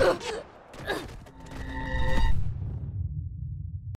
Ugh!